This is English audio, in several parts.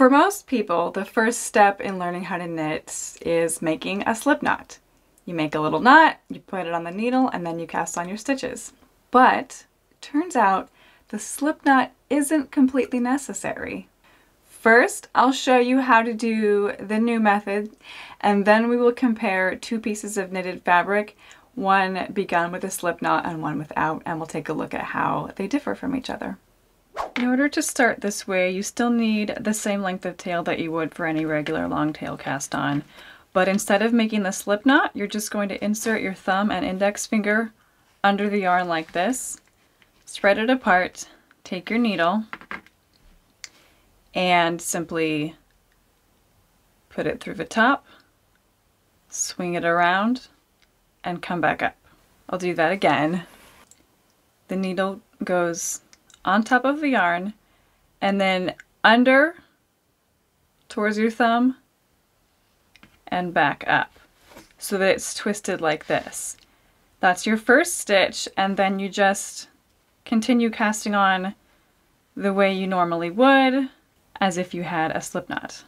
For most people, the first step in learning how to knit is making a slip knot. You make a little knot, you put it on the needle, and then you cast on your stitches. But turns out the slip knot isn't completely necessary. First, I'll show you how to do the new method, and then we will compare two pieces of knitted fabric, one begun with a slip knot and one without, and we'll take a look at how they differ from each other. In order to start this way, you still need the same length of tail that you would for any regular long tail cast on. But instead of making the slip knot, you're just going to insert your thumb and index finger under the yarn like this, spread it apart, take your needle, and simply put it through the top, swing it around, and come back up. I'll do that again. The needle goes on top of the yarn and then under towards your thumb and back up so that it's twisted like this. That's your first stitch and then you just continue casting on the way you normally would as if you had a slip knot.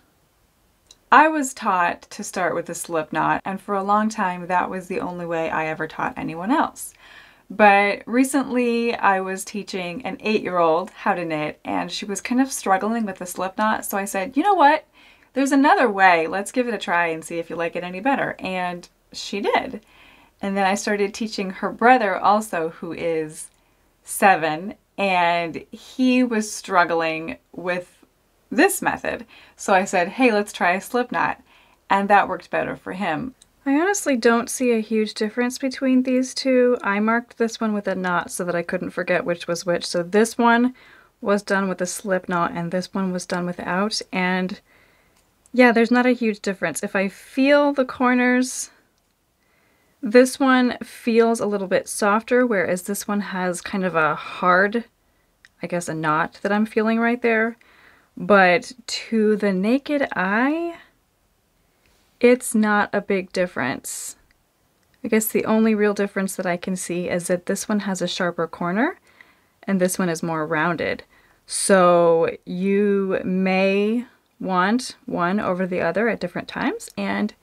I was taught to start with a slip knot and for a long time that was the only way I ever taught anyone else. But recently I was teaching an eight-year-old how to knit and she was kind of struggling with the slip knot. So I said, you know what? There's another way. Let's give it a try and see if you like it any better. And she did. And then I started teaching her brother also who is seven and he was struggling with this method. So I said, hey, let's try a slip knot. And that worked better for him. I honestly don't see a huge difference between these two. I marked this one with a knot so that I couldn't forget which was which. So this one was done with a slip knot and this one was done without. And yeah, there's not a huge difference. If I feel the corners, this one feels a little bit softer, whereas this one has kind of a hard, I guess a knot that I'm feeling right there. But to the naked eye, it's not a big difference. I guess the only real difference that I can see is that this one has a sharper corner and this one is more rounded. So you may want one over the other at different times. And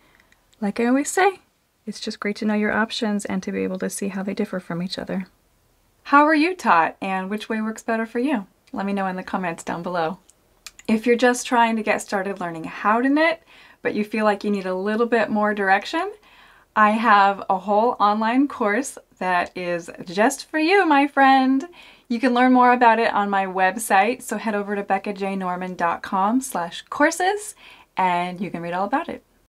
like I always say, it's just great to know your options and to be able to see how they differ from each other. How are you taught and which way works better for you? Let me know in the comments down below. If you're just trying to get started learning how to knit, but you feel like you need a little bit more direction, I have a whole online course that is just for you, my friend. You can learn more about it on my website, so head over to beccajnorman.com slash courses and you can read all about it.